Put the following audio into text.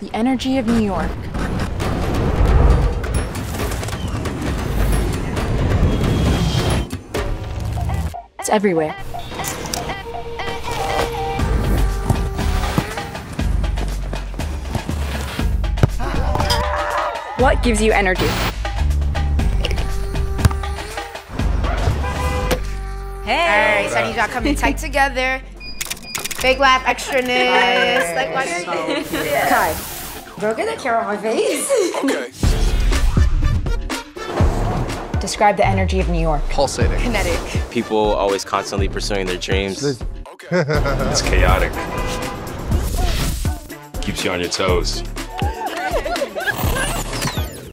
The energy of New York. It's everywhere. What gives you energy? Hey. All so I y'all coming tight together. Fake laugh, extraness. like, why Kai, bro, get that camera on my face. Okay. Describe the energy of New York. Pulsating. kinetic. People always constantly pursuing their dreams. Okay. It's chaotic. Keeps you on your toes.